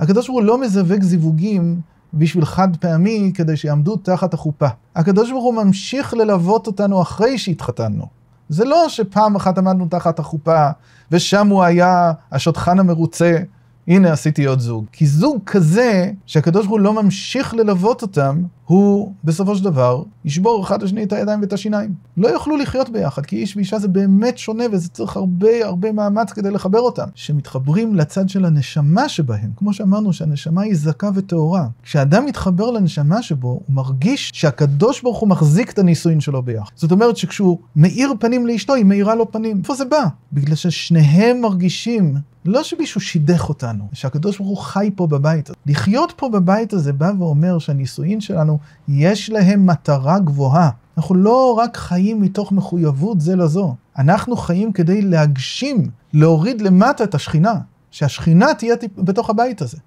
הקדוש ברוך הוא לא מזווג זיווגים בשביל חד פעמי כדי שיעמדו תחת החופה. הקדוש ברוך הוא ממשיך ללוות אותנו אחרי שהתחתנו. זה לא שפעם אחת עמדנו תחת החופה, ושם הוא היה השותחן המרוצה, הנה עשיתי עוד זוג. כי זוג כזה, שהקדוש ברוך הוא לא ממשיך ללוות אותם, הוא בסופו של דבר ישבור אחד לשני את הידיים ואת השיניים. לא יוכלו לחיות ביחד, כי איש ואישה זה באמת שונה, וזה צריך הרבה הרבה מאמץ כדי לחבר אותם. שמתחברים לצד של הנשמה שבהם, כמו שאמרנו שהנשמה היא זכה וטהורה. כשאדם מתחבר לנשמה שבו, הוא מרגיש שהקדוש ברוך הוא מחזיק את הנישואין שלו ביחד. זאת אומרת שכשהוא מאיר פנים לאשתו, היא מאירה לו פנים. איפה זה בא? בגלל ששניהם מרגישים לא שמישהו שידך אותנו, שהקדוש ברוך הוא חי פה בבית הזה. לחיות פה בבית הזה בא ואומר שהנישואין שלנו, יש להם מטרה גבוהה. אנחנו לא רק חיים מתוך מחויבות זה לזו, אנחנו חיים כדי להגשים, להוריד למטה את השכינה, שהשכינה תהיה בתוך הבית הזה.